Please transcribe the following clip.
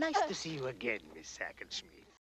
Nice to see you again, Miss Sackensmith.